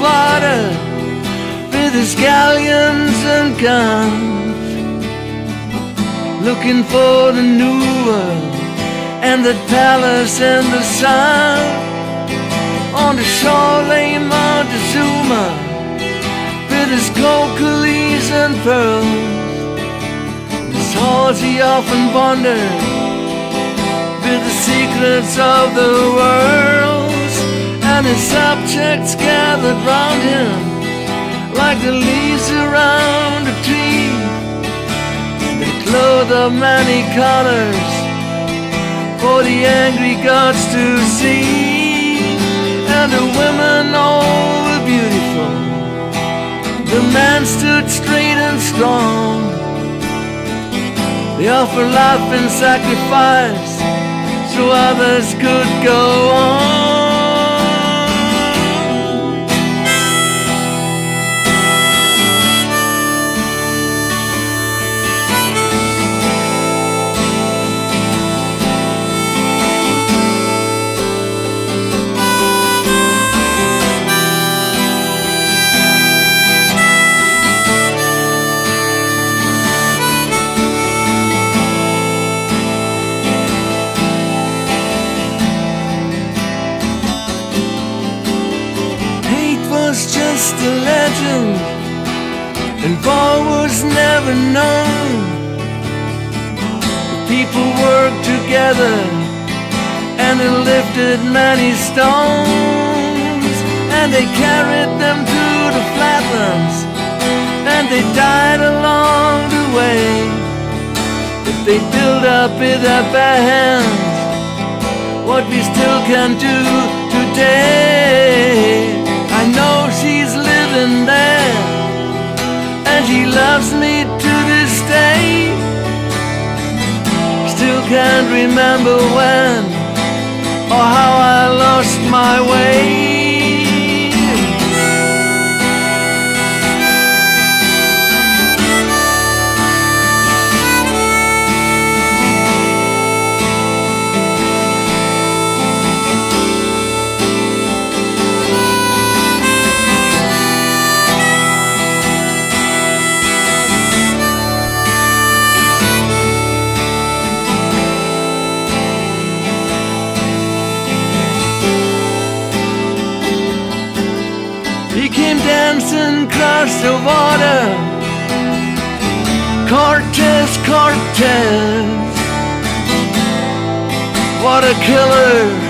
water with his galleons and guns, looking for the new world and the palace and the sun. On the shore lay Montezuma with his cocoa and pearls. His horse he often wandered with the secrets of the world, his subjects gathered round him like the leaves around a tree. They clothed of many colors for the angry gods to see, and the women all were beautiful. The man stood straight and strong. They offered life and sacrifice so others could go on. Just a legend, and war was never known. The people worked together, and they lifted many stones, and they carried them to the flatlands, and they died along the way. But they built up with their bare hands what we still can do she loves me to this day. Still can't remember when or how I lost my way. He came dancing across the water. Cortez, Cortez. What a killer